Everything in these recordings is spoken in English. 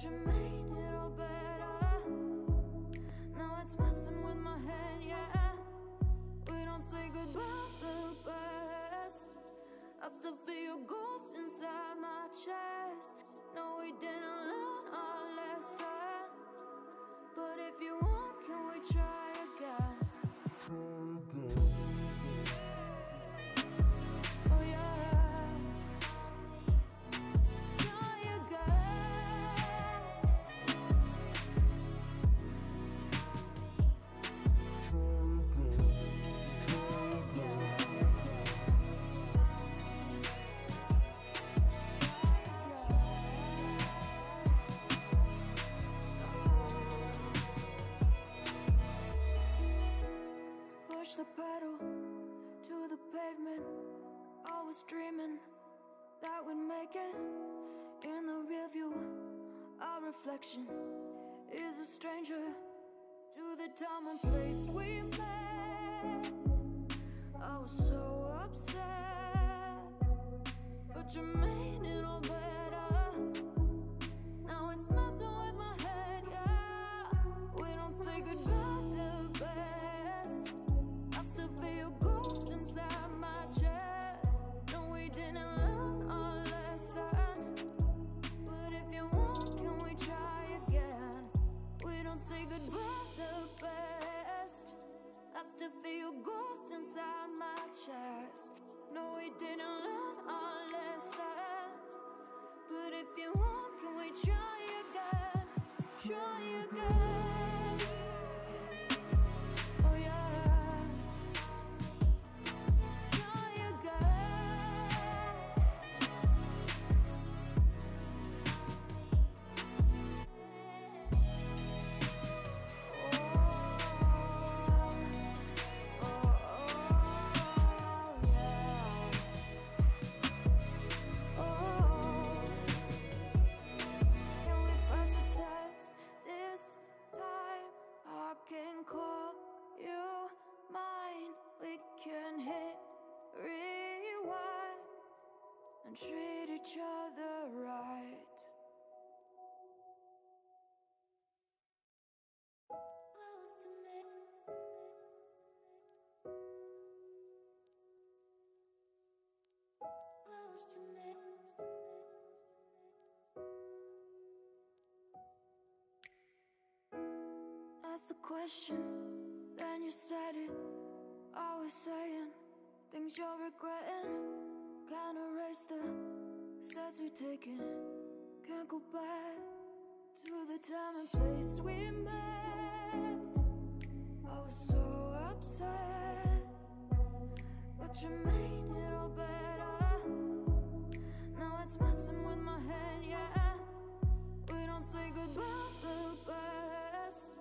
You made it all better. Now it's messing with my head, yeah. We don't say goodbye the best. I still feel your ghost inside my chest. No, we didn't learn our lesson. But if you want, can we try was dreaming that we'd make it. In the rear view, our reflection is a stranger to the time and place we met. I was so upset, but you made it all better. Chest. No, we didn't learn our lesson. But if you want, can we try again? Try again. Treat each other right. Close to me. Close to me. Asked the question, then you said it. I was saying things you're regretting. Can't erase the steps we've taken. Can't go back to the time and place we met. I was so upset, but you made it all better. Now it's messing with my head, yeah. We don't say goodbye the best.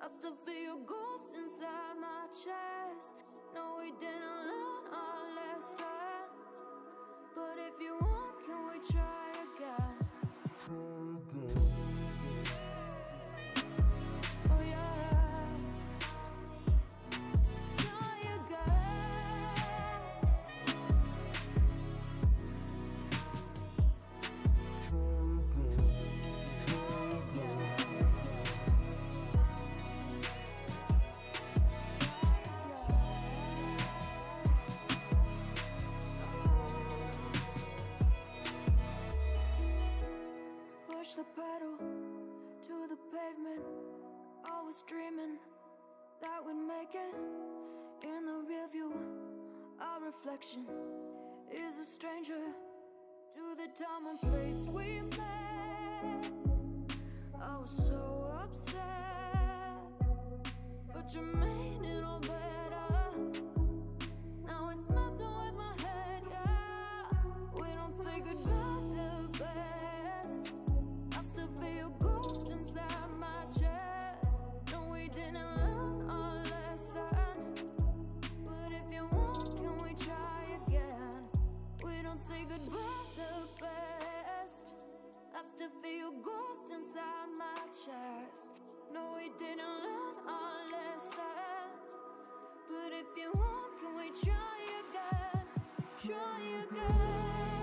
I still feel ghosts inside my chest. No, we didn't lesson. But if you want, can we try the pedal to the pavement. I was dreaming that we'd make it. In the rear view, our reflection is a stranger to the time and place we met. Was so don't the best. I still feel ghosts inside my chest. No, we didn't learn our lesson. But if you want, can we try again? Try again.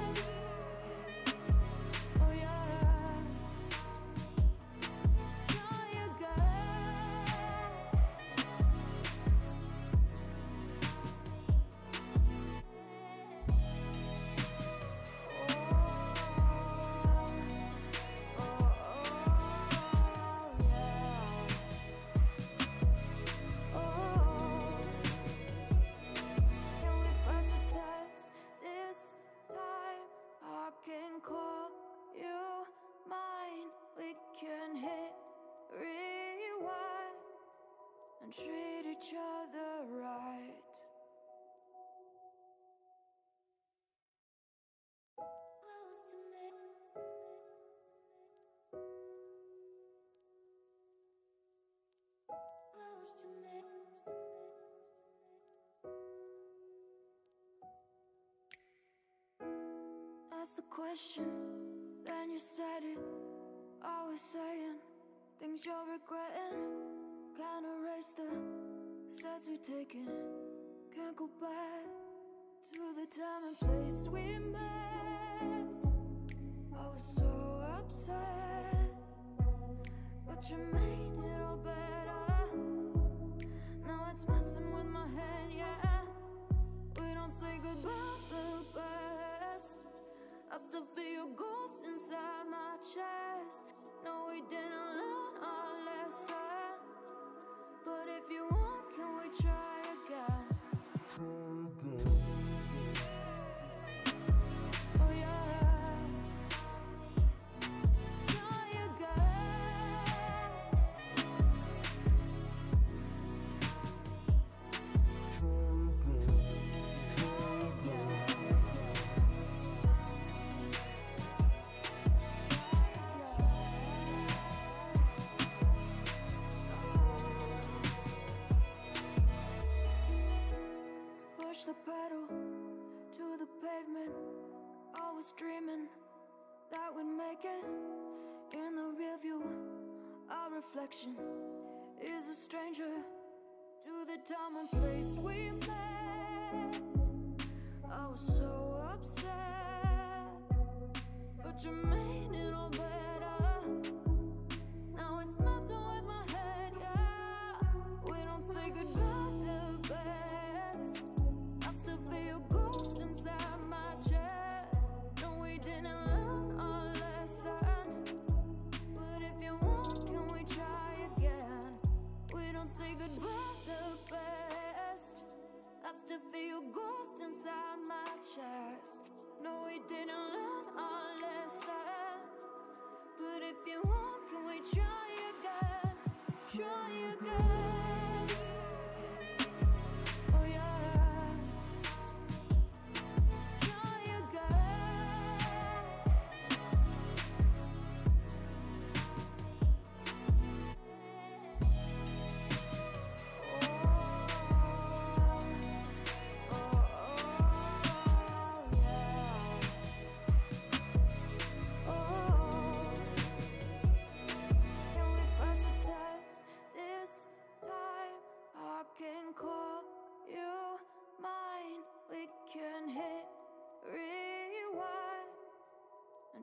Treat each other right. Close to me. Close to me. Ask the question, then you said it. Always saying things you're regretting. Can't erase the steps we've taken. Can't go back to the time and place we met. I was so upset, but you made it all better. Now it's messing with my head, yeah. We don't say goodbye the best. I still feel your ghost inside my chest. No, we didn't learn our lesson. But if you want, can we try pavement. Always dreaming that we'd make it. In the rear view, our reflection is a stranger to the time and place we met. I was so upset, but you made it all better. We didn't learn our lesson. But if you want, can we try again? Try again.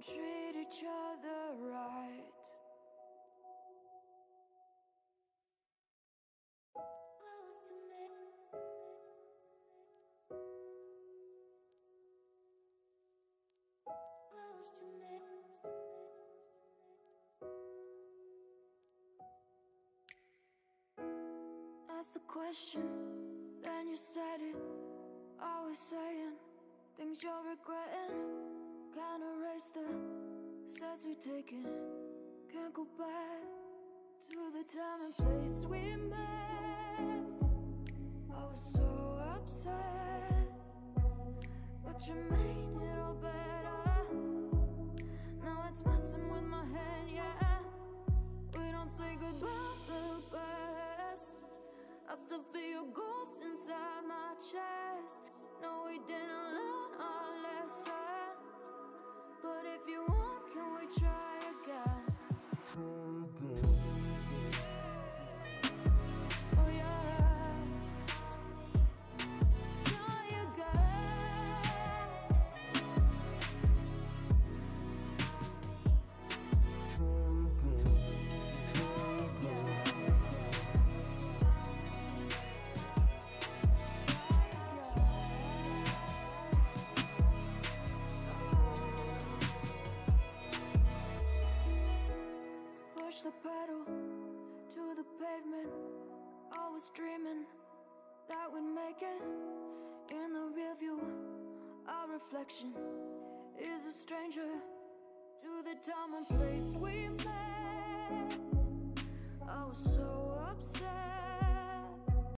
And treat each other right. Close to me. Close to me. Ask the question, then you said it. Always saying things you're regretting. Can't erase the steps we've taken. Can't go back to the time and place we met. I was so upset, but you made it all better. Now it's messing with my head, yeah. We don't say goodbye the best. I still feel your ghost inside my chest. No, we didn't learn our lesson. But if you want, can we try again? Push the pedal to the pavement. Always dreaming that we'd make it. In the rear view, our reflection is a stranger to the time and place we met. I was so upset,